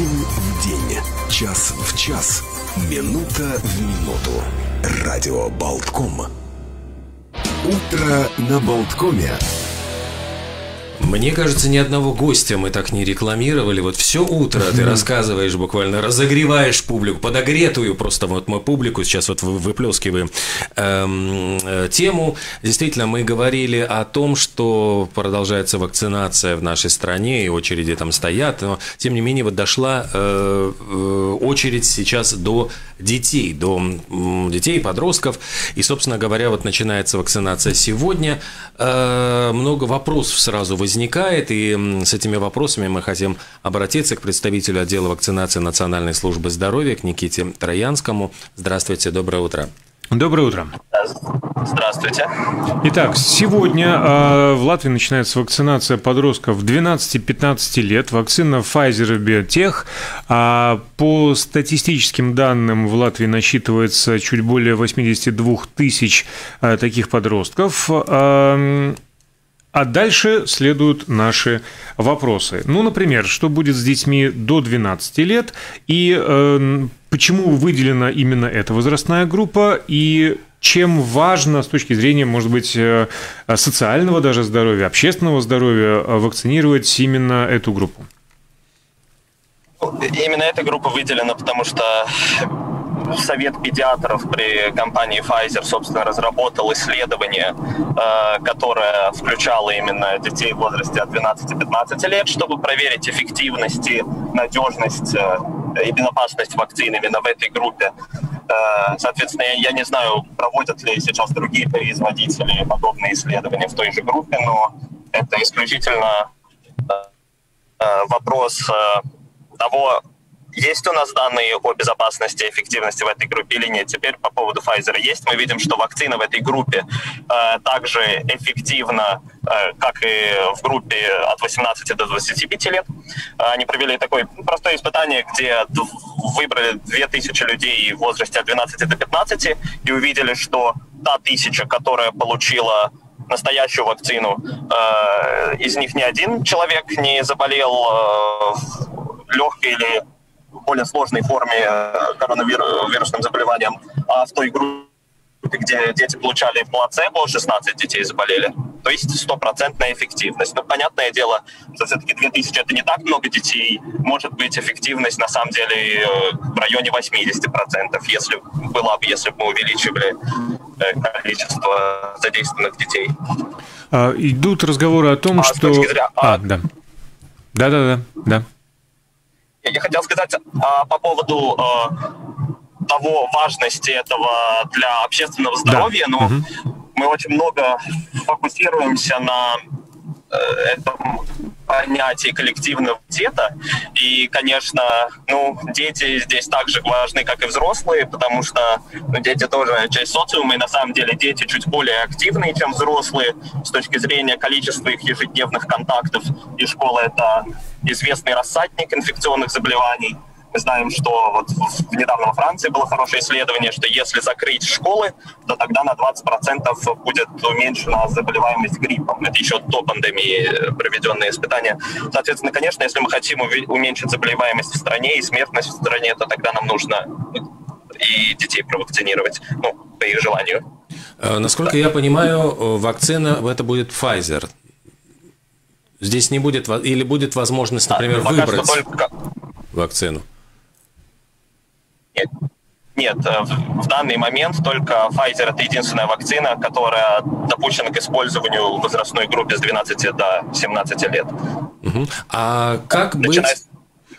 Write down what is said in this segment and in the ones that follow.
День в день, час в час, минута в минуту. Радио Болтком. Утро на Болткоме. Мне кажется, ни одного гостя мы так не рекламировали. Вот все утро ты рассказываешь буквально, разогреваешь публику, подогретую просто вот мы публику сейчас вот выплескиваем эм, э, тему. Действительно, мы говорили о том, что продолжается вакцинация в нашей стране, и очереди там стоят, но тем не менее вот дошла э, э, очередь сейчас до детей, до детей, подростков. И, собственно говоря, вот начинается вакцинация сегодня. Э, много вопросов сразу возникает, и с этими вопросами мы хотим обратиться к представителю отдела вакцинации Национальной службы здоровья, к Никите Троянскому. Здравствуйте, доброе утро. Доброе утро. Здравствуйте. Итак, сегодня э, в Латвии начинается вакцинация подростков 12-15 лет. Вакцина Pfizer BioNTech. А по статистическим данным в Латвии насчитывается чуть более 82 тысяч э, таких подростков. Э, а дальше следуют наши вопросы. Ну, например, что будет с детьми до 12 лет и э, почему выделена именно эта возрастная группа и чем важно с точки зрения, может быть, э, социального даже здоровья, общественного здоровья э, вакцинировать именно эту группу? Именно эта группа выделена, потому что совет педиатров при компании Pfizer, собственно, разработал исследование, э, которое включало именно детей в возрасте от 12-15 лет, чтобы проверить эффективность и надежность э, и безопасность вакцин именно в этой группе. Э, соответственно, я не знаю, проводят ли сейчас другие производители подобные исследования в той же группе, но это исключительно вопрос того, есть у нас данные о безопасности и эффективности в этой группе или нет? Теперь по поводу Pfizer есть. Мы видим, что вакцина в этой группе э, также эффективна, э, как и в группе от 18 до 25 лет. Они провели такое простое испытание, где выбрали 2000 людей в возрасте от 12 до 15 и увидели, что та тысяча, которая получила настоящую вакцину, э, из них ни один человек не заболел э, легкой или более сложной форме э, коронавирусным заболеванием, а в той группе, где дети получали плацебо, 16 детей заболели. То есть стопроцентная эффективность. Но понятное дело, что все-таки 2000 это не так много детей. Может быть эффективность на самом деле э, в районе 80%, если была бы, если бы мы увеличивали э, количество задействованных детей. А, идут разговоры о том, а, что... Зрения, а, а, да. Да-да-да, да. Я хотел сказать а, по поводу а, того важности этого для общественного здоровья, да. но угу. мы очень много фокусируемся на э, этом понятии коллективного тета. И, конечно, ну, дети здесь так же важны, как и взрослые, потому что ну, дети тоже часть социума, и на самом деле дети чуть более активные, чем взрослые с точки зрения количества их ежедневных контактов. И школа — это известный рассадник инфекционных заболеваний. Мы знаем, что вот в недавно во Франции было хорошее исследование, что если закрыть школы, то тогда на 20% будет уменьшена заболеваемость гриппом. Это еще до пандемии проведенные испытания. Соответственно, конечно, если мы хотим уменьшить заболеваемость в стране и смертность в стране, то тогда нам нужно и детей провакцинировать, ну, по их желанию. Э, насколько я понимаю, вакцина это будет Pfizer. Здесь не будет, или будет возможность, например, а, выбрать только... вакцину? Нет, нет, э, в данный момент только Pfizer это единственная вакцина, которая допущена к использованию в возрастной группе с 12 до 17 лет. Угу. А как Начиная... быть...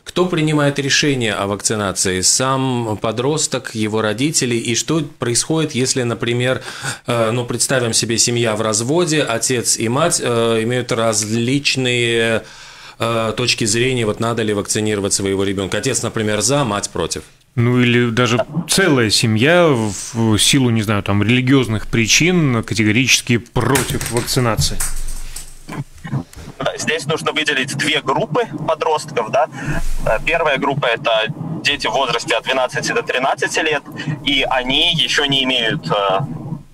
Кто принимает решение о вакцинации? Сам подросток, его родители? И что происходит, если, например, э, ну, представим себе семья в разводе, отец и мать э, имеют различные точки зрения, вот надо ли вакцинировать своего ребенка? Отец, например, за, мать против. Ну или даже целая семья в силу, не знаю, там религиозных причин категорически против вакцинации. Здесь нужно выделить две группы подростков. Да? Первая группа – это дети в возрасте от 12 до 13 лет, и они еще не имеют э,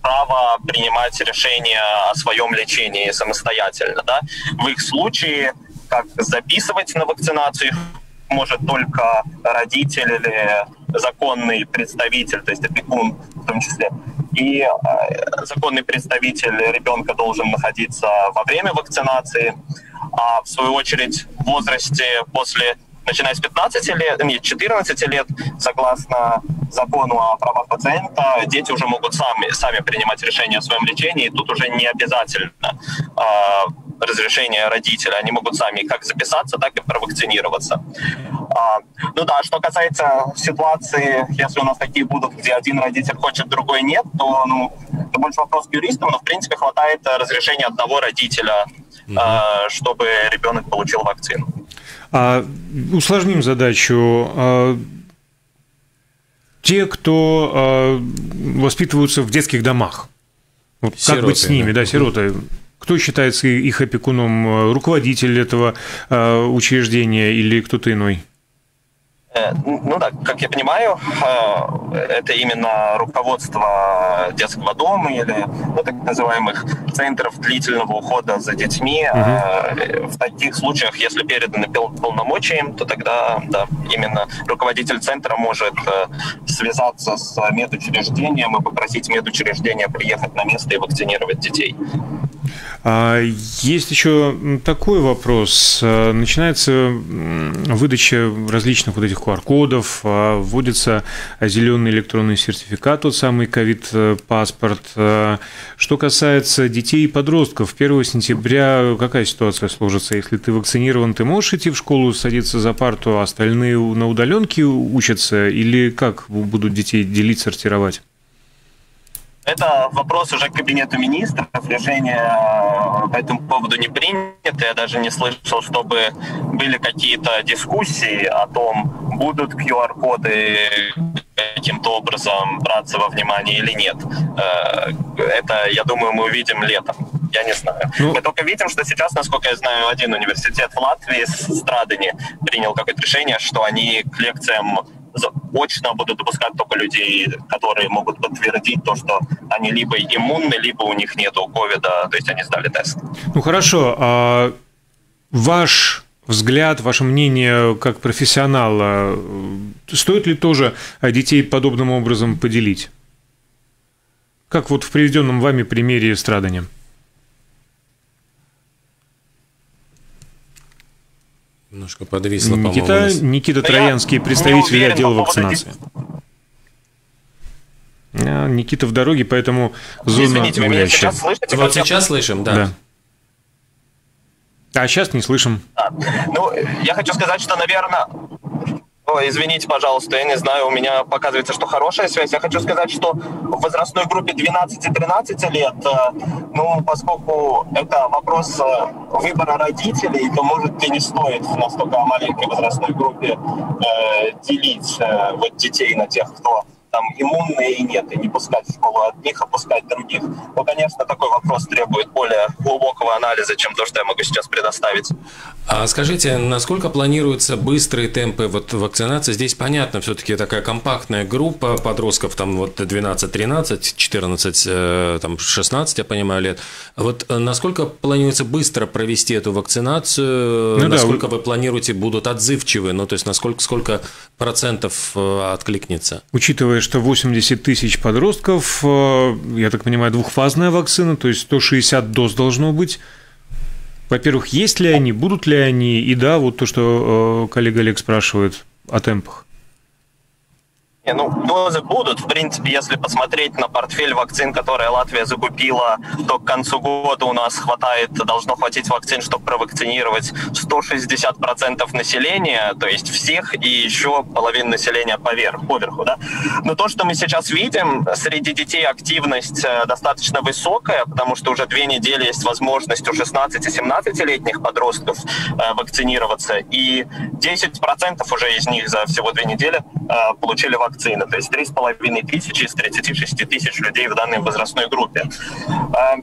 права принимать решения о своем лечении самостоятельно. Да? В их случае как записывать на вакцинацию может только родитель или законный представитель, то есть опекун в том числе. И э, законный представитель ребенка должен находиться во время вакцинации, а в свою очередь в возрасте после начиная с 15 лет, нет, 14 лет, согласно закону о правах пациента, дети уже могут сами, сами принимать решение о своем лечении, и тут уже не обязательно э, разрешение родителя. Они могут сами как записаться, так и провакцинироваться. А, ну да, что касается ситуации, если у нас такие будут, где один родитель хочет, другой нет, то ну, это больше вопрос к юристам, но в принципе хватает разрешения одного родителя, угу. э, чтобы ребенок получил вакцину. А, усложним задачу. А, те, кто а, воспитываются в детских домах, вот сироты, как быть с ними, да, да сироты? Кто считается их опекуном? Руководитель этого а, учреждения или кто-то иной? Э, ну да, как я понимаю, э, это именно руководство детского дома или ну, так называемых центров длительного ухода за детьми. Угу. В таких случаях, если переданы полномочия им, то тогда да, именно руководитель центра может связаться с медучреждением и попросить медучреждение приехать на место и вакцинировать детей. А, есть еще такой вопрос. Начинается выдача различных вот этих QR-кодов, а, вводится зеленый электронный сертификат, тот самый ковид-паспорт. А, что касается детей и подростков, 1 сентября какая ситуация сложится? Если ты вакцинирован, ты можешь идти в школу, садиться за парту, а остальные на удаленке учатся? Или как будут детей делить, сортировать? Это вопрос уже к кабинету министров. Решение э, по этому поводу не принято. Я даже не слышал, чтобы были какие-то дискуссии о том, будут QR-коды каким-то образом браться во внимание или нет. Э, это, я думаю, мы увидим летом. Я не знаю. Ну... Мы только видим, что сейчас, насколько я знаю, один университет в Латвии, Страдани, принял какое-то решение, что они к лекциям очно будут допускать только людей, которые могут подтвердить то, что они либо иммунны, либо у них нету ковида, то есть они сдали тест. Ну хорошо, а ваш взгляд, ваше мнение как профессионала, стоит ли тоже детей подобным образом поделить? Как вот в приведенном вами примере страдания? Немножко подвисло, Никита, Никита Троянский, представитель отдела вакцинации. А, Никита в дороге, поэтому зона Извините, вы меня сейчас слышите? Вот сейчас слышим, да. да. А сейчас не слышим. А, ну, я хочу сказать, что, наверное, Ой, извините, пожалуйста, я не знаю, у меня показывается, что хорошая связь. Я хочу сказать, что в возрастной группе 12-13 лет, э, ну, поскольку это вопрос э, выбора родителей, то, может, и не стоит настолько маленькой возрастной группе э, делить э, вот детей на тех, кто там иммунные и нет, и не пускать в школу одних, а пускать других. Ну, конечно, такой вопрос требует более глубокого анализа, чем то, что я могу сейчас предоставить. А скажите, насколько планируются быстрые темпы вот вакцинации? Здесь понятно, все-таки такая компактная группа подростков, там вот 12, 13, 14, там 16, я понимаю, лет. Вот э, насколько планируется быстро провести эту вакцинацию? Ну, насколько да, вы... планируете будут отзывчивы? Ну, то есть, насколько сколько процентов э, откликнется? Учитывая, что 80 тысяч подростков, э, я так понимаю, двухфазная вакцина, то есть 160 доз должно быть. Во-первых, есть ли они, будут ли они, и да, вот то, что э, коллега Олег спрашивает о темпах. Ну, дозы будут. В принципе, если посмотреть на портфель вакцин, которые Латвия закупила, то к концу года у нас хватает, должно хватить вакцин, чтобы провакцинировать 160% населения, то есть всех, и еще половину населения поверх, поверху. Да? Но то, что мы сейчас видим, среди детей активность э, достаточно высокая, потому что уже две недели есть возможность у 16 и 17-летних подростков э, вакцинироваться, и 10% уже из них за всего две недели э, получили вакцину вакцины, то есть 3,5 тысячи из 36 тысяч людей в данной возрастной группе. Эм,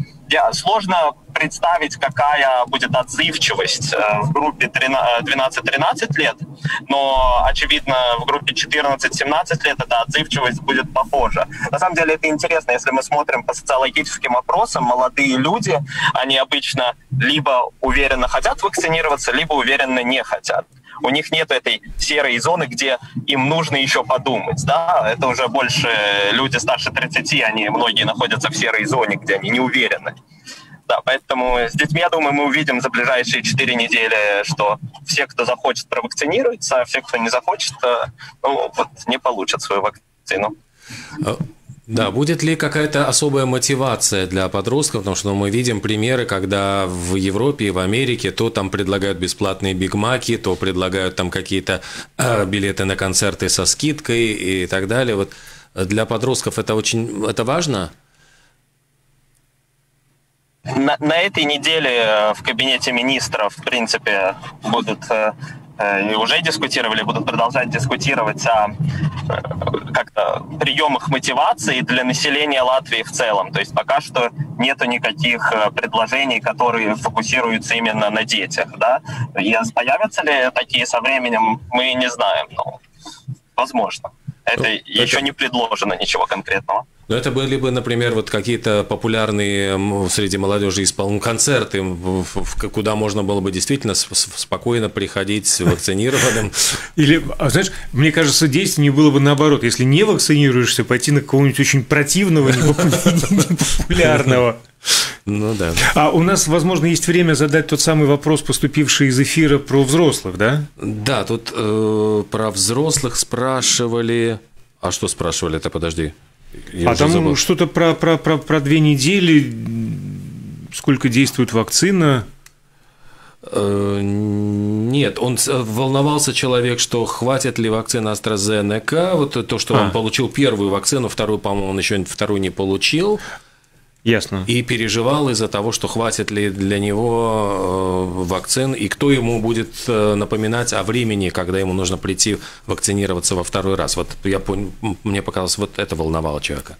сложно представить, какая будет отзывчивость э, в группе 12-13 лет, но, очевидно, в группе 14-17 лет эта отзывчивость будет похожа. На самом деле это интересно, если мы смотрим по социологическим опросам, молодые люди, они обычно либо уверенно хотят вакцинироваться, либо уверенно не хотят. У них нет этой серой зоны, где им нужно еще подумать, да, это уже больше люди старше 30, они многие находятся в серой зоне, где они не уверены. Да, поэтому с детьми, я думаю, мы увидим за ближайшие 4 недели, что все, кто захочет провакцинируется, а все, кто не захочет, э, ну, вот не получат свою вакцину. Да, будет ли какая-то особая мотивация для подростков, потому что ну, мы видим примеры, когда в Европе и в Америке то там предлагают бесплатные бигмаки, то предлагают там какие-то э, билеты на концерты со скидкой и так далее. Вот для подростков это очень это важно? На, на этой неделе э, в кабинете министров, в принципе, будут э, и уже дискутировали, будут продолжать дискутировать о как-то приемах мотивации для населения Латвии в целом. То есть пока что нету никаких предложений, которые фокусируются именно на детях. Да? И появятся ли такие со временем, мы не знаем. Но возможно. Это, ну, это еще не предложено ничего конкретного. Но это были бы, например, вот какие-то популярные среди молодежи исполнения концерты, куда можно было бы действительно спокойно приходить вакцинированным. Или, а знаешь, мне кажется, действие было бы наоборот. Если не вакцинируешься, пойти на кого-нибудь очень противного, непопулярного. Ну да. А у нас, возможно, есть время задать тот самый вопрос, поступивший из эфира про взрослых, да? Да, тут э, про взрослых спрашивали. А что спрашивали? Это подожди. Я а там что-то про, про, про, про две недели, сколько действует вакцина. Э, нет, он волновался человек, что хватит ли вакцины AstraZeneca, вот то, что а. он получил первую вакцину, вторую, по-моему, он еще вторую не получил. Ясно. И переживал из-за того, что хватит ли для него э, вакцин, и кто ему будет э, напоминать о времени, когда ему нужно прийти вакцинироваться во второй раз. Вот я понял, мне показалось, вот это волновало человека.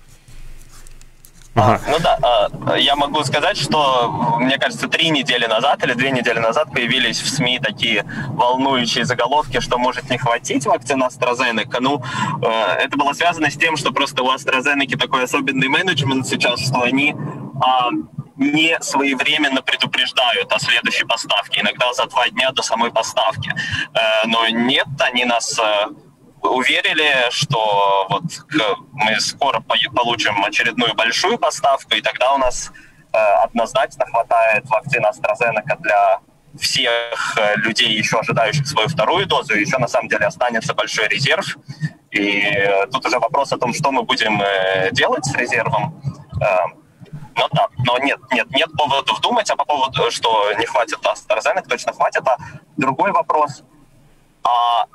Ага. Ну да, а, я могу сказать, что, мне кажется, три недели назад или две недели назад появились в СМИ такие волнующие заголовки, что может не хватить вакцины AstraZeneca. Ну, э, это было связано с тем, что просто у AstraZeneca такой особенный менеджмент сейчас, что они а, не своевременно предупреждают о следующей поставке, иногда за два дня до самой поставки. Э, но нет, они нас э, уверили, что вот мы скоро получим очередную большую поставку, и тогда у нас э, однозначно хватает вакцины AstraZeneca для всех э, людей, еще ожидающих свою вторую дозу, еще на самом деле останется большой резерв. И э, тут уже вопрос о том, что мы будем делать с резервом. Ну да, но нет, нет, нет поводов думать, а по поводу, что не хватит AstraZeneca, точно хватит. А другой вопрос, а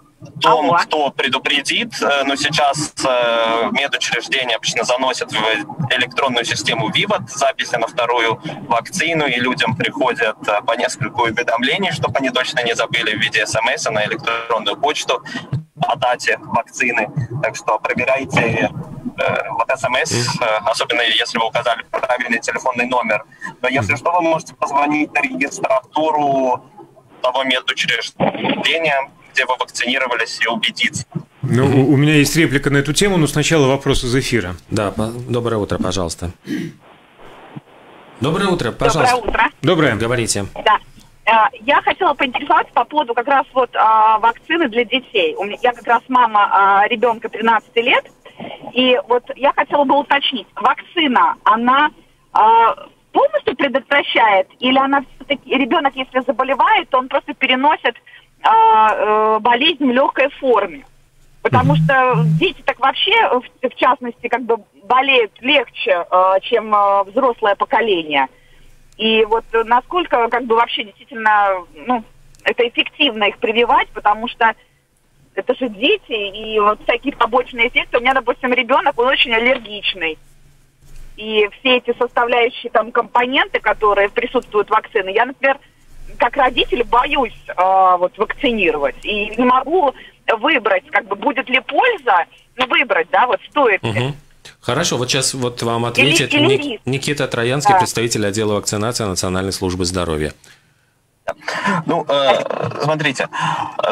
том, кто предупредит, э, но сейчас э, медучреждения обычно заносят в электронную систему Вивод записи на вторую вакцину, и людям приходят э, по несколько уведомлений, чтобы они точно не забыли в виде смс на электронную почту о дате вакцины. Так что проверяйте вот смс, особенно если вы указали правильный телефонный номер. Но если что, вы можете позвонить на регистратуру того медучреждения, где вы вакцинировались, и убедиться. Ну, у меня есть реплика на эту тему, но сначала вопрос из эфира. Да, доброе утро, пожалуйста. Доброе утро, пожалуйста. Доброе утро. Доброе. Говорите. Да. Э, я хотела поинтересоваться по поводу как раз вот а, вакцины для детей. У меня, я как раз мама а, ребенка 13 лет, и вот я хотела бы уточнить, вакцина, она а, полностью предотвращает, или она все-таки, ребенок, если заболевает, то он просто переносит э, болезнь в легкой форме. Потому что дети так вообще, в, частности, как бы болеют легче, э, чем э, взрослое поколение. И вот насколько как бы вообще действительно, ну, это эффективно их прививать, потому что это же дети, и вот всякие побочные эффекты. У меня, допустим, ребенок, он очень аллергичный. И все эти составляющие там компоненты, которые присутствуют в вакцине, я, например, как родитель боюсь э, вот вакцинировать и не могу выбрать, как бы будет ли польза, ну выбрать, да, вот стоит угу. Хорошо, вот сейчас вот вам ответит или, или Ник, Никита Троянский, да. представитель отдела вакцинации Национальной службы здоровья. Ну, э, смотрите,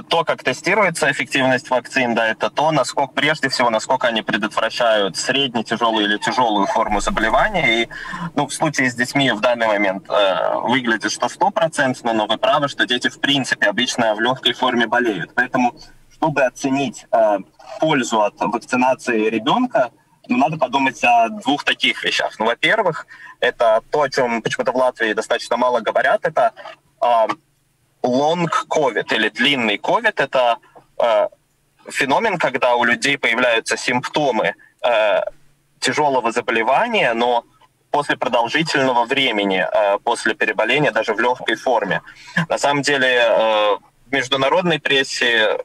то, как тестируется эффективность вакцин, да, это то, насколько, прежде всего, насколько они предотвращают средне тяжелую или тяжелую форму заболевания. И, ну, в случае с детьми в данный момент э, выглядит, что стопроцентно, но вы правы, что дети, в принципе, обычно в легкой форме болеют. Поэтому, чтобы оценить э, пользу от вакцинации ребенка, ну, надо подумать о двух таких вещах. Ну, во-первых, это то, о чем почему-то в Латвии достаточно мало говорят, это long COVID или длинный COVID. Это э, феномен, когда у людей появляются симптомы э, тяжелого заболевания, но после продолжительного времени, э, после переболения, даже в легкой форме. На самом деле, в международной прессе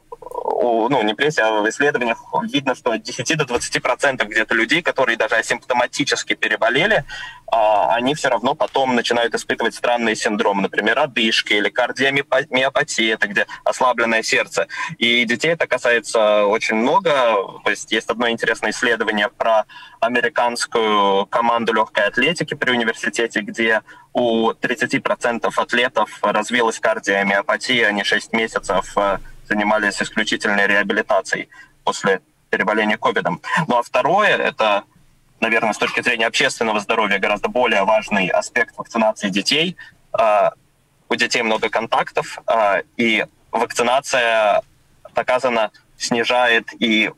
ну, не прессе, а в исследованиях видно, что от 10 до 20 процентов где-то людей, которые даже асимптоматически переболели, а, они все равно потом начинают испытывать странные синдромы, например, одышки или кардиомиопатия, это где ослабленное сердце. И детей это касается очень много. То есть есть одно интересное исследование про американскую команду легкой атлетики при университете, где у 30% атлетов развилась кардиомиопатия, они 6 месяцев э, занимались исключительной реабилитацией после переболения ковидом. Ну а второе, это, наверное, с точки зрения общественного здоровья гораздо более важный аспект вакцинации детей. А, у детей много контактов, а, и вакцинация доказано снижает и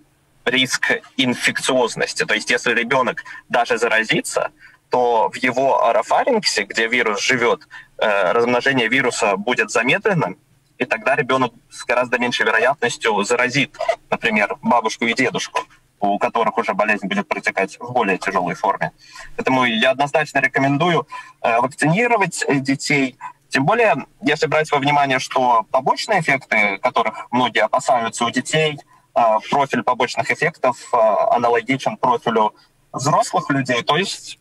риск инфекциозности. То есть если ребенок даже заразится, то в его аэрофарингсе, где вирус живет, э, размножение вируса будет замедленным, и тогда ребенок с гораздо меньшей вероятностью заразит, например, бабушку и дедушку, у которых уже болезнь будет протекать в более тяжелой форме. Поэтому я однозначно рекомендую э, вакцинировать детей. Тем более, если брать во внимание, что побочные эффекты, которых многие опасаются у детей, э, профиль побочных эффектов э, аналогичен профилю взрослых людей, то есть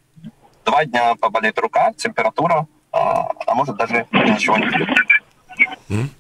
два дня поболит рука, температура, а может даже ничего не будет.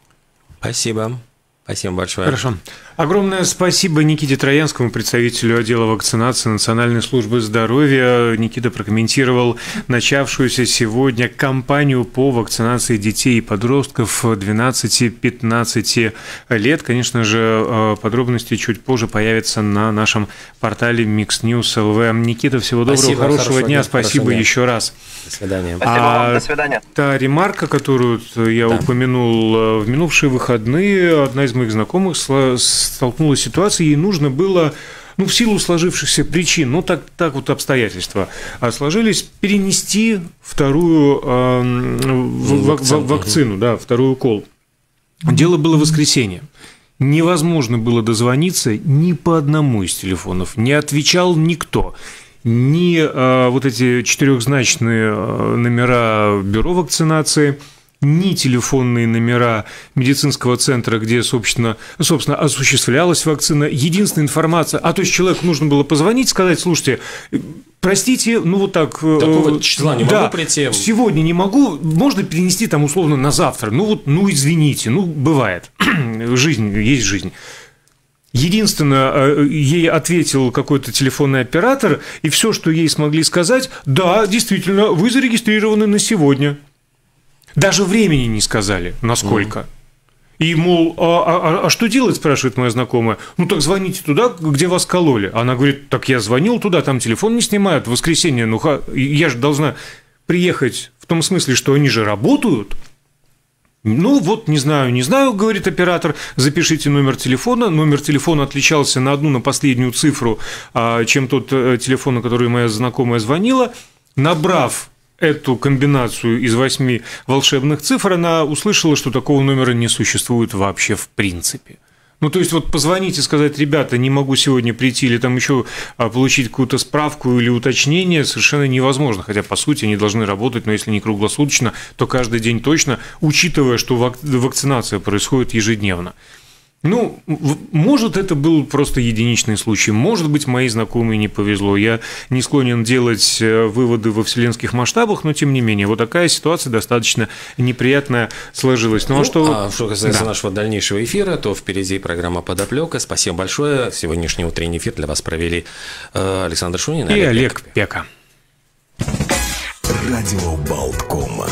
Спасибо. Спасибо большое. Хорошо. Огромное спасибо Никите Троянскому, представителю отдела вакцинации Национальной службы здоровья. Никита прокомментировал начавшуюся сегодня кампанию по вакцинации детей и подростков 12-15 лет. Конечно же, э, подробности чуть позже появятся на нашем портале Mix News LV. Никита, всего доброго, спасибо, хорошего, дня, дня. спасибо дня. еще раз. До свидания. Спасибо а, вам, до свидания. Та ремарка, которую я да. упомянул э, в минувшие выходные, одна из моих знакомых столкнулась с ситуацией, ей нужно было ну, в силу сложившихся причин, ну, так, так вот обстоятельства, а сложились перенести вторую э, вакцину, вакцину, да, второй укол. Дело было в воскресенье. Невозможно было дозвониться ни по одному из телефонов, не отвечал никто ни э, вот эти четырехзначные э, номера бюро вакцинации – ни телефонные номера медицинского центра, где, собственно, собственно осуществлялась вакцина. Единственная информация, а то есть человеку нужно было позвонить, сказать, слушайте, простите, ну вот так... Э, Такого числа не да, могу прийти. Сегодня не могу, можно перенести там условно на завтра. Ну вот, ну извините, ну бывает. жизнь, есть жизнь. Единственное, э, ей ответил какой-то телефонный оператор, и все, что ей смогли сказать, да, действительно, вы зарегистрированы на сегодня. Даже времени не сказали, насколько. И, мол, а, а, а, а что делать, спрашивает моя знакомая. Ну, так звоните туда, где вас кололи. Она говорит, так я звонил туда, там телефон не снимают, в воскресенье, ну, я же должна приехать в том смысле, что они же работают. Ну, вот, не знаю, не знаю, говорит оператор, запишите номер телефона. Номер телефона отличался на одну, на последнюю цифру, а, чем тот э, телефон, на который моя знакомая звонила. Набрав эту комбинацию из восьми волшебных цифр, она услышала, что такого номера не существует вообще в принципе. Ну, то есть, вот позвонить и сказать, ребята, не могу сегодня прийти или там еще а, получить какую-то справку или уточнение совершенно невозможно. Хотя, по сути, они должны работать, но если не круглосуточно, то каждый день точно, учитывая, что вакцинация происходит ежедневно. Ну, может, это был просто единичный случай. Может быть, моей знакомой не повезло. Я не склонен делать э, выводы во вселенских масштабах, но тем не менее, вот такая ситуация достаточно неприятная сложилась. Ну, а что... А что касается да. нашего дальнейшего эфира, то впереди программа «Подоплека». Спасибо большое. Сегодняшний утренний эфир для вас провели э, Александр Шунин и Олег, Олег Пека. Радио Болткома.